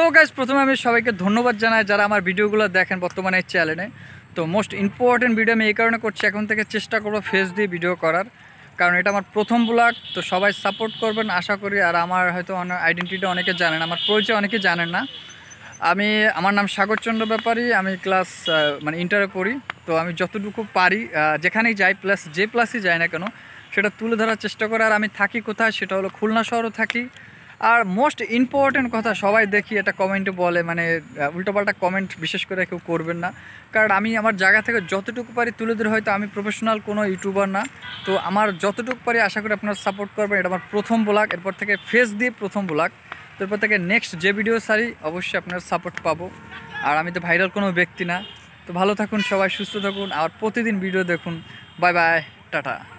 তো গাইজ প্রথমে আমি সবাইকে ধন্যবাদ জানাই যারা আমার ভিডিওগুলো দেখেন বর্তমানে এই চ্যানেলে তো মোস্ট ইম্পর্টেন্ট ভিডিও আমি এই কারণে করছি, এখন থেকে চেষ্টা করব ফেস দিয়ে ভিডিও করার। কারণ এটা আমার প্রথম ব্লগ তো সবাই সাপোর্ট করবেন আশা করি। আর আমার হয়তো আইডেন্টিটি অনেকে জানেন, আমার পরিচয় অনেকে জানেন না। আমি, আমার নাম সাগরচন্দ্র ব্যাপারী, আমি ক্লাস মানে ইন্টারে পড়ি। তো আমি যতটুকু পারি যেখানেই যাই প্লাস যে প্লাসই যাই না কেন, সেটা তুলে ধরার চেষ্টা করে। আর আমি থাকি কোথায়, সেটা হলো খুলনা শহরও থাকি। আর মোস্ট ইম্পর্টেন্ট কথা সবাই দেখি এটা কমেন্টে বলে মানে উল্টোপাল্টা কমেন্ট বিশেষ করে কেউ করবেন না। কারণ আমি আমার জায়গা থেকে যতটুকু পারি তুলে ধরে, হয়তো আমি প্রফেশনাল কোনো ইউটিউবার না। তো আমার যতটুকু পারি আশা করি আপনারা সাপোর্ট করবেন। এটা আমার প্রথম ব্লগ এরপর থেকে ফেস দিয়ে প্রথম ব্লগ তারপর থেকে নেক্সট যে ভিডিও সারি, অবশ্যই আপনার সাপোর্ট পাবো। আর আমি তো ভাইরাল কোনো ব্যক্তি না। তো ভালো থাকুন সবাই, সুস্থ থাকুন। আর প্রতিদিন ভিডিও দেখুন। Bye bye tata.